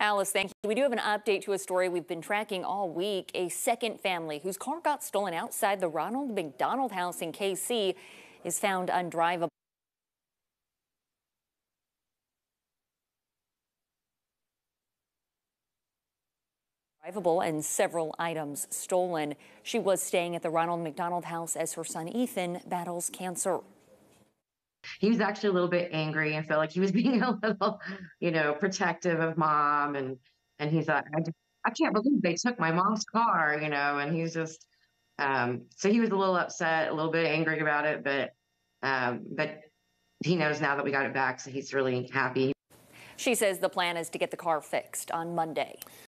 Alice, thank you. We do have an update to a story we've been tracking all week. A second family whose car got stolen outside the Ronald McDonald House in KC is found undrivable. and several items stolen. She was staying at the Ronald McDonald House as her son Ethan battles cancer he was actually a little bit angry and felt like he was being a little, you know, protective of mom. And and he thought, I, just, I can't believe they took my mom's car, you know. And he's just, um, so he was a little upset, a little bit angry about it, but um, but he knows now that we got it back, so he's really happy. She says the plan is to get the car fixed on Monday.